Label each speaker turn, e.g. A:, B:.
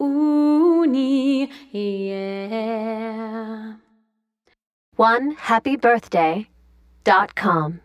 A: uni, yeah.
B: One happy birthday dot com.